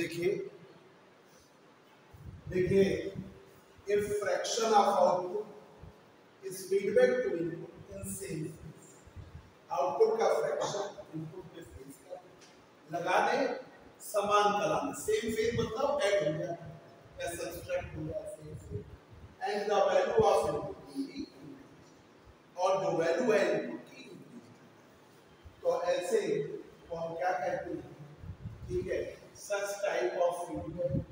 देखिए देखिए, if fraction of output is feedback to input in same phase, output का fraction input के phase का लगा दे, समान कला में सेम फ़ेज़ मतलब ऐड हो गया, या सब्सट्रैक्ट हो गया same phase and the value of input और जो वैल्यू है इनपुट की तो ऐसे हम क्या कहते हैं? ठीक है। such type of freedom,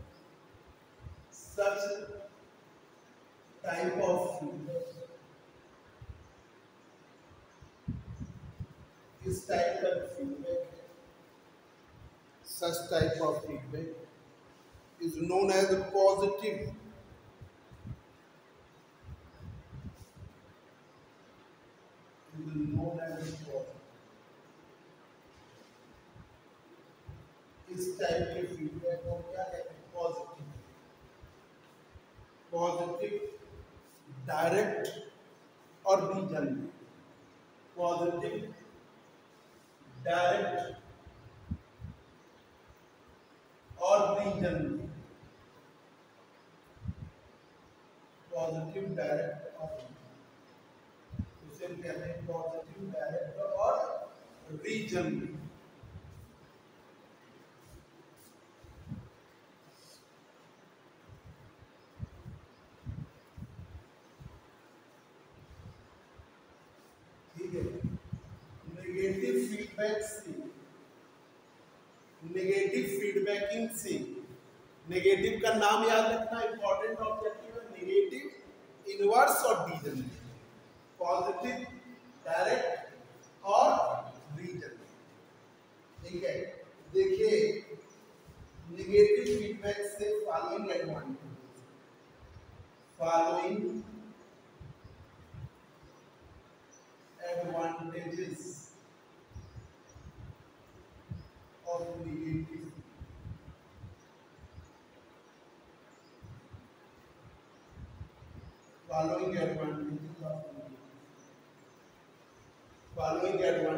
such type of freedom. This type of feedback, such type of feedback is known as positive. Direct और रीजन पॉजिटिव डायरेक्ट और रीजन पॉजिटिव डायरेक्ट और उसे कहते हैं पॉजिटिव डायरेक्ट और रीजन है नेगेटिव फीडबैक से नेगेटिव फीडबैकिंग से नेगेटिव का नाम याद रखना इंपॉर्टेंट ऑब्जेक्टिव है नेगेटिव इनवर्स और डीजनरेटिव पॉजिटिव डायरेक्ट और रीजन ठीक है? देखिए निगेटिव फीडबैक से following advantage following advantages of negative following advantages of negative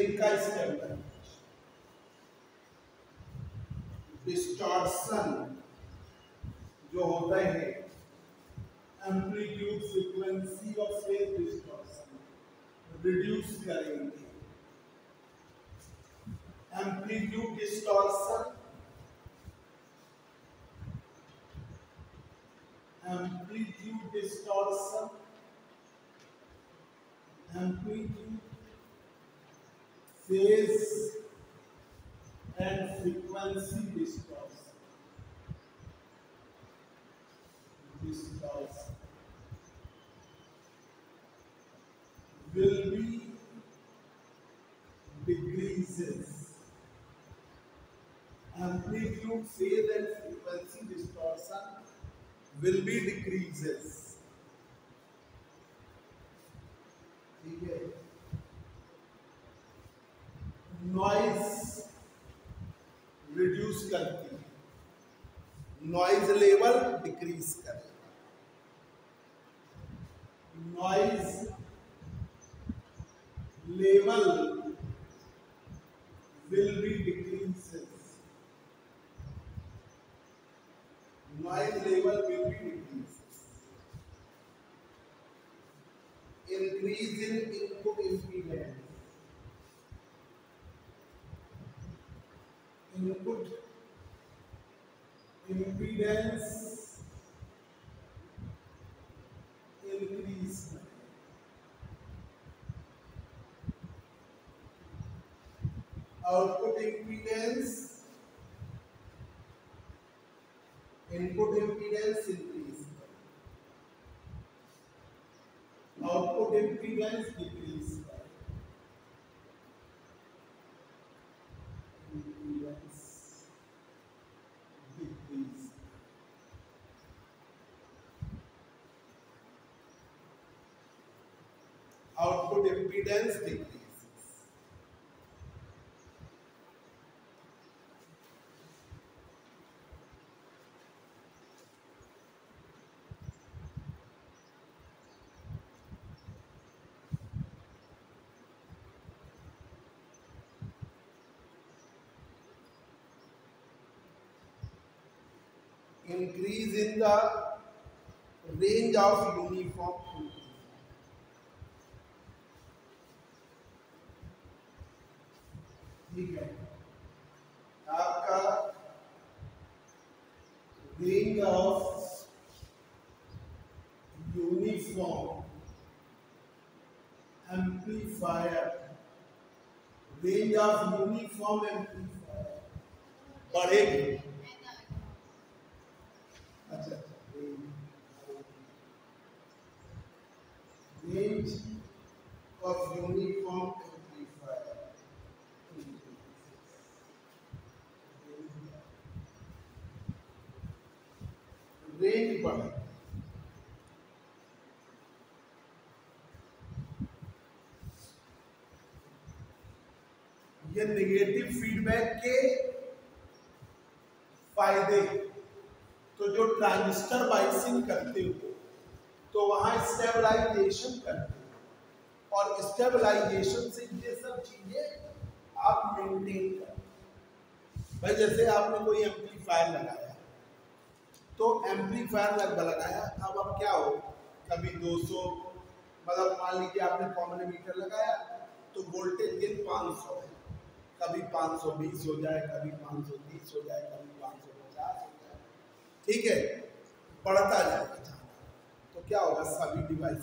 gain का स्टेबलाइजेशन डिस्टॉर्शन जो होता है amplitude frequency of phase distortion reduce करेंगे। Amplitude distortion amplitude distortion amplitude phase and frequency distortion. Will be decreases. Amplitude, phase and frequency distortion will be decreases. करती है। Noise level decrease कर noise level will be decrease noise level will be decrease increase in input impedance input impedance increase output impedance input impedance increase output impedance impedance decreases. Increase in the range of range of uniform amplifier बढ़ेगी अच्छा range of uniform amplifier. Range बढ़े ये negative feedback के फ़ायदे। तो जो transistor biasing करते हो तो वहाँ स्टेबलाइजेशन करते हो। और स्टेबलाइजेशन से ये सब चीज़ें आप मेंटेन कर भाई, जैसे आपने कोई एम्पलीफायर लगाया तो एम्पलीफायर लगभग लगाया, अब अब क्या हो? कभी 200 मतलब मान लीजिए आपने कॉमन मीटर लगाया तो वोल्टेज गेन 500 है। कभी 520 हो जाए, कभी 530 हो जाए, कभी 550 हो जाए। ठीक है? बढ़ता जाएगा तो क्या होगा? सभी डिवाइस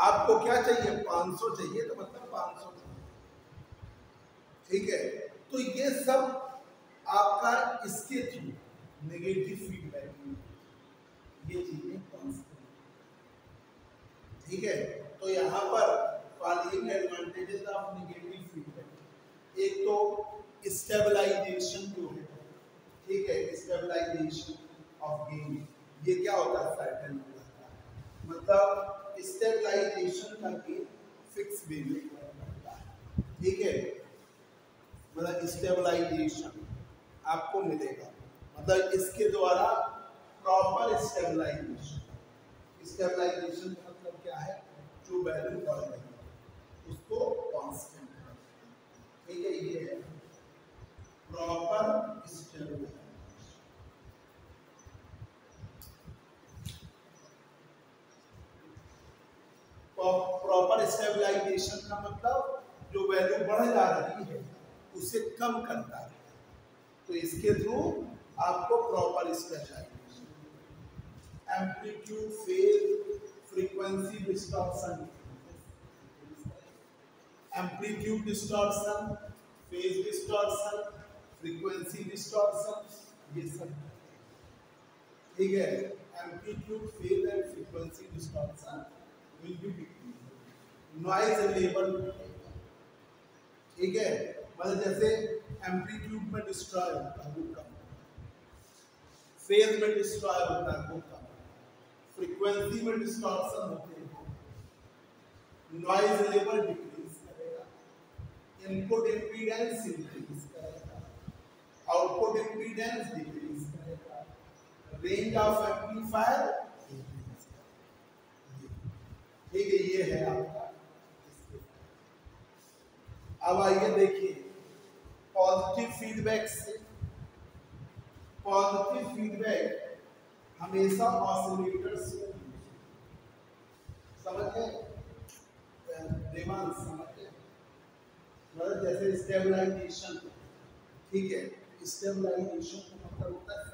आपको क्या चाहिए? 500 चाहिए तो मतलब 500 चाहिए। ठीक है? तो ये सब आपका इसके थ्रू नेगेटिव फीडबैक ये चीज़ें ठीक है? तो यहाँ पर एडवांटेजेस ऑफ़ नेगेटिव एक तो स्टेबलाइजेशन जो है, ठीक है स्टेबलाइजेशन ऑफ़ गेन ये क्या होता है? सर्टेन मतलब स्टेबलाइजेशन का गेन फिक्स वैल्यू होता है। ठीक है? मतलब स्टेबलाइजेशन आपको मिलेगा। मतलब इसके द्वारा प्रॉपर स्टेबलाइजेशन स्टेबलाइजेशन का मतलब क्या है? जो वैल्यू बढ़ रही है, उसको कांस्टेंट ठीक है, ये है। प्रॉपर स्टेबलाइजेशन प्रॉपर स्टेबलाइजेशन का मतलब जो वैल्यू बढ़ जा रही है, उसे कम करता है। तो इसके थ्रू आपको proper stabilisation amplitude phase frequency distortion amplitude distortion phase distortion frequency distortion ये सब। ठीक है? Amplitude phase and frequency distortion will be decreased noise level ठीक है? मतलब जैसे एम्पलीट्यूड में डिस्ट्रॉय होता है, वो कम फ़ेज़ में डिस्ट्रॉय होता है, वो कम फ्रीक्वेंसी में डिस्टॉर्शन होते हैं noise level decrease input impedance increase करेगा आउटपुट इंपीडेंस डिक्रीज करेगा रेंज ऑफ़ एम्पलीफायर ठीक है, ये है आपका अब आइए देखिए पॉजिटिव फीडबैक से पॉजिटिव फीडबैक हमेशा ऑसिलेटर से समझ गए? दिमाग समझ मतलब जैसे स्टेबलाइजेशन ठीक है? स्टेबलाइजेशन का मतलब होता है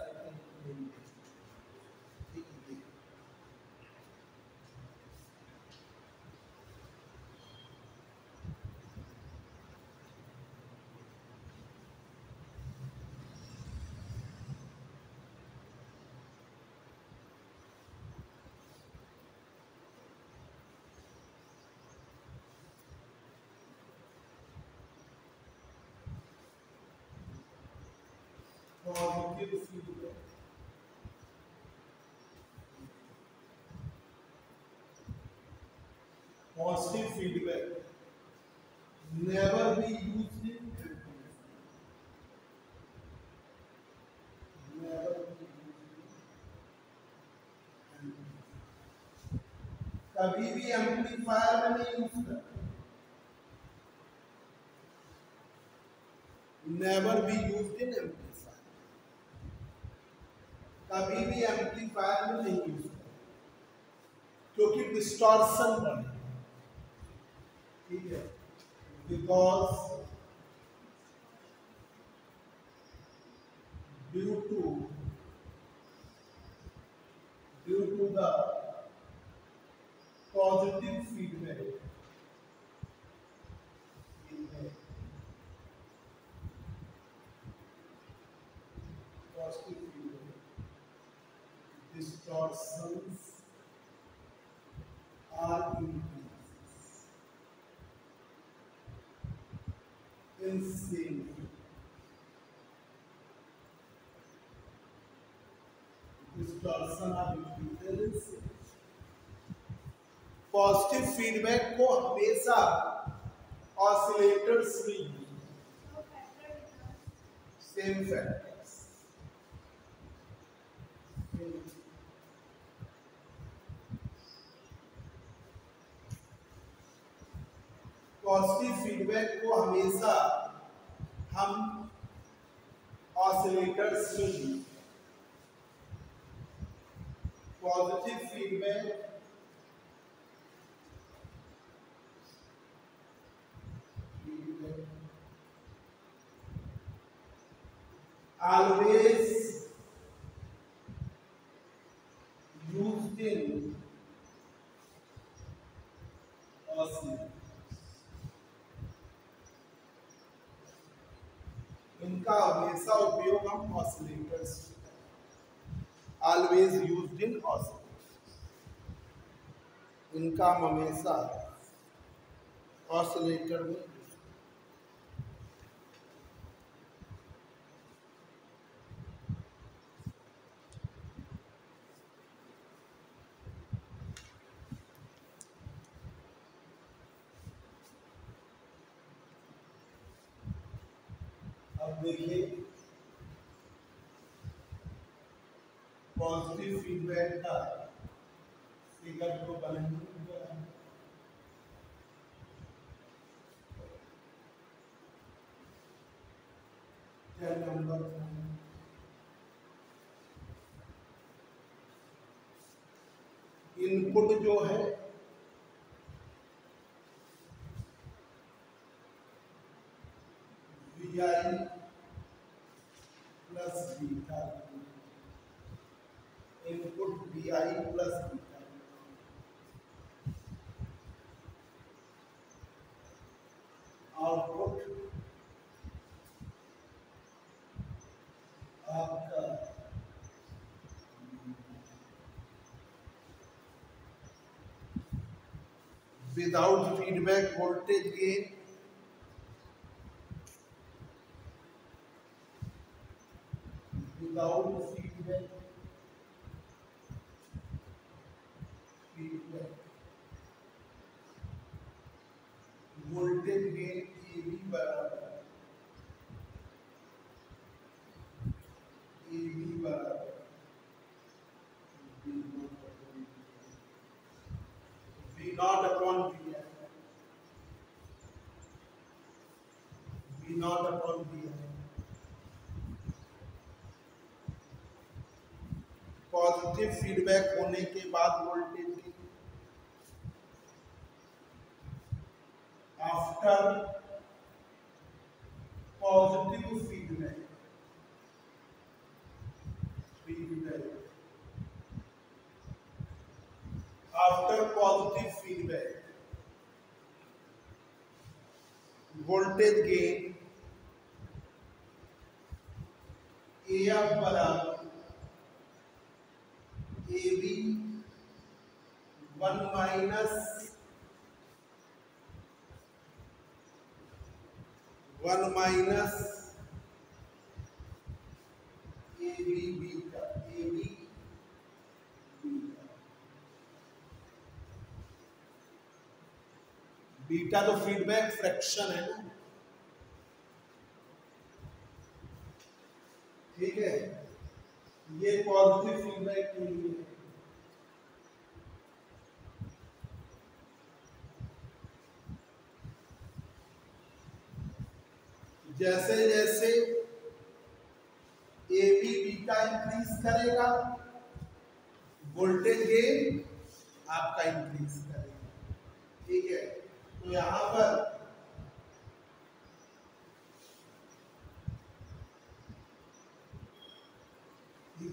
positive feedback. कभी भी एम्पलीफायर में नहीं use never be use in amplifier कभी भी एम्पलीफायर में नहीं यूज़ क्योंकि डिस्टॉर्शन बढ़े ठीक है? Because due to due to the positive feedback feedback positive feedback distortions are increases in sync distortion are increases in positive feedback को हमेशा ऑसिलेटर्स में सेम फैक्टर्स पॉजिटिव फीडबैक को हमेशा हम ऑसिलेटर्स में positive feedback always used in. इनका हमेशा उपयोग हम oscillators always used in oscillators इनका हम हमेशा ऑसिलेटर में अब देखिए पॉजिटिव फीडबैक का फिगर को नंबर इनपुट जो है V I plus beta input B I plus output आपका without feedback voltage gain without feedback feedback voltage gain A B बराबर ए बी बराबर बी नॉट अपॉन बी है B not upon B है positive feedback होने के बाद voltage की after positive feedback feedback after positive feedback बराबर A B one minus one minus A beta तो फीडबैक फ्रैक्शन है ना। ठीक है? ये पॉजिटिव फीडबैक के लिए। जैसे जैसे ए बी बीटा इंक्रीज करेगा वोल्टेज गेन आपका इंक्रीज करेगा। ठीक है? तो यहाँ पर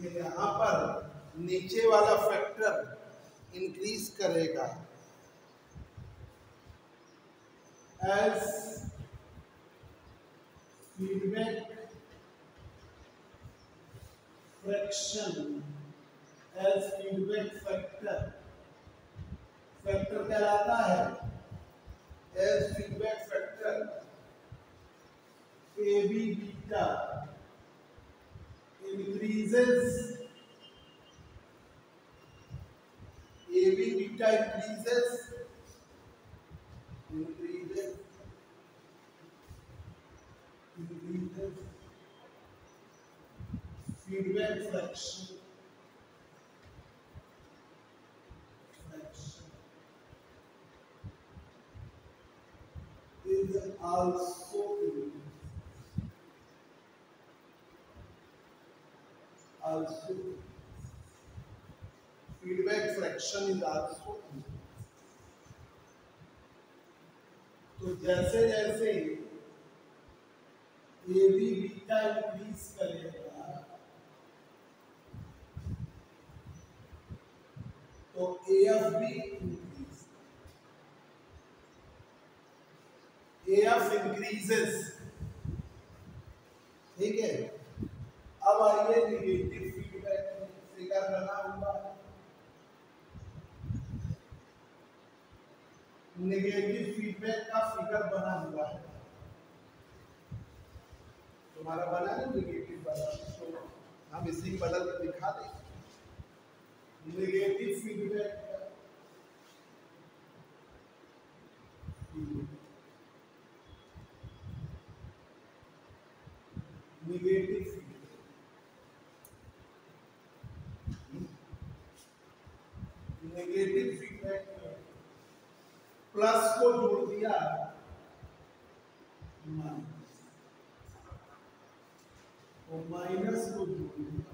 है यहाँ पर नीचे वाला फैक्टर इंक्रीज करेगा। As feedback fraction as feedback factor factor कहलाता है। As feedback factor A B beta increases. AB beta increases. Increases. Increases. Feedback fraction. Is also increased also feedback fraction is also तो जैसे जैसे A B beta increase करेगा तो A F भी increase A F increases ठीक है? अब आइए निगेटिव फीडबैक फिगर बना हुआ निगेटिव फीडबैक का फिगर बना हुआ है। तुम्हारा बना है निगेटिव तो हम इसी बदल कर दिखा दें। Negative feedback negative negative feedback में प्लस को जोड़ दिया माइनस और माइनस को जोड़ दिया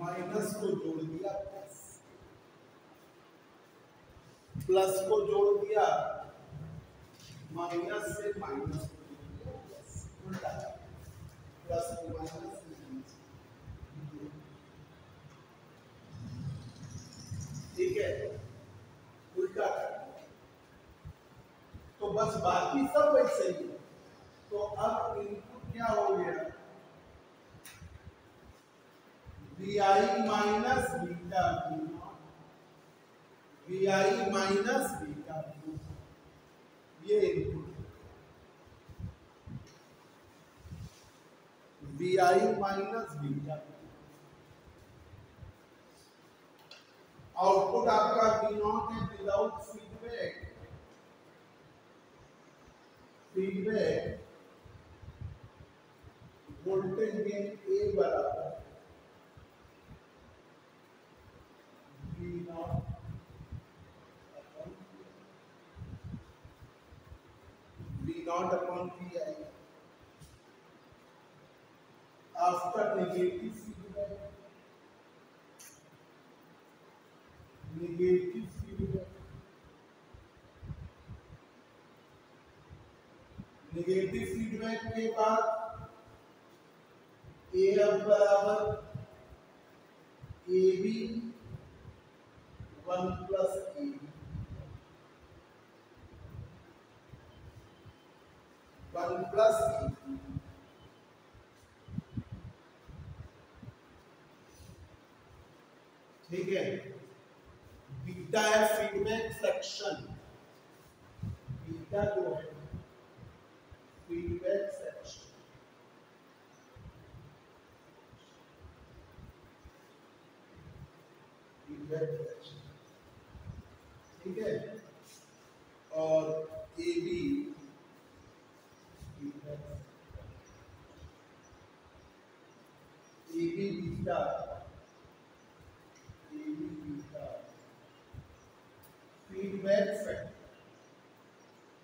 माइनस को जोड़ दिया प्लस को जोड़ दिया, माइनस से माइनस प्लस को माइनस ठीक है? उल्टा। तो बस बाकी सब वैसे ही तो अब इनपुट क्या हो गया? I minus beta B V I minus beta B ये input I minus beta output आपका बी नॉट है without feedback feedback voltage gain A बराबर B not upon P I after negative feedback negative feedback negative feedback के बाद A F बराबर A B one plus A one plus ठीक है? Beta है feedback fraction beta जो है, feedback fraction feedback fraction ठीक है? और A B beta A B beta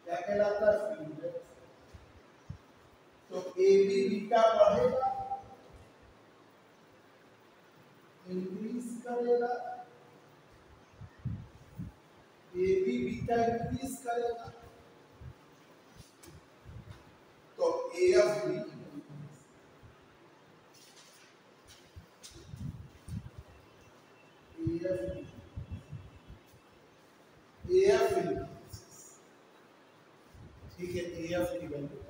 क्या कहलाता है फीडबैक तो बीटा बढ़ेगा इंक्रीज करेगा बीटा इंक्रीज करेगा तो ए एफ़ ठीक है एफ़ की वैल्यू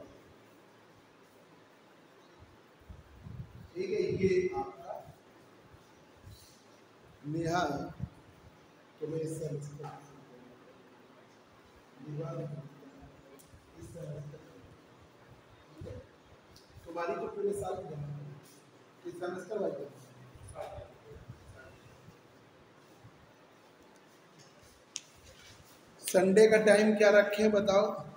ठीक है, ये आपका नेहा है तो मैं इससे इस तुम्हारी तो पूरे साल की जमा इस सेमेस्टर वाइज संडे का टाइम क्या रखें बताओ?